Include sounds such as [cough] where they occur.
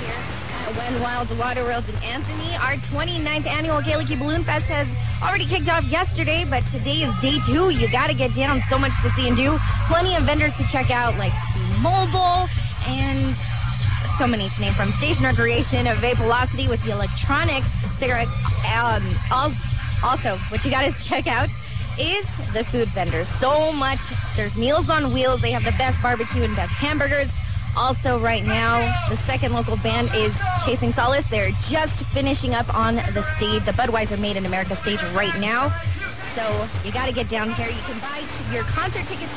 here at Wet 'N' Wild Water World in Anthony. Our 29th annual KLAQ Balloon Fest has already kicked off yesterday, but today is day two. You got to get down. So much to see and do. Plenty of vendors to check out, like T-Mobile and so many to name from Station Recreation, Vapelocity with the electronic cigarette. Um, also, what you got to [laughs] check out is the food vendors. So much. There's Meals on Wheels. They have the best barbecue and best hamburgers. Also, right now, the second local band is Chasing Solace. They're just finishing up on the stage, the Budweiser Made in America stage right now. So you got to get down here. You can buy your concert tickets.